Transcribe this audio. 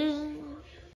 Dun,